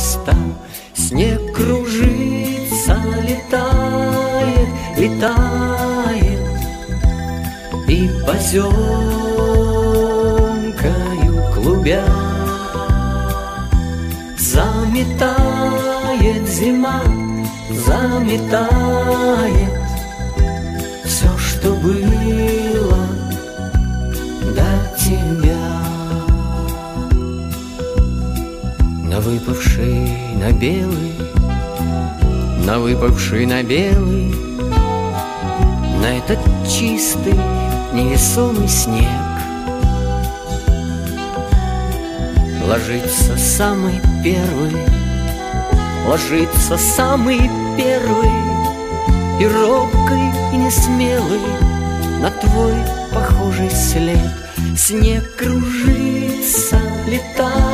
места Снег кружится, летает, летает И поземкою клубя Заметает зима, заметает Все, что было до тебя На выпавший на белый На выпавший на белый На этот чистый невесомый снег. Ложится самый первый Ложится самый первый И робкий, и несмелый На твой похожий след. Снег кружится, летает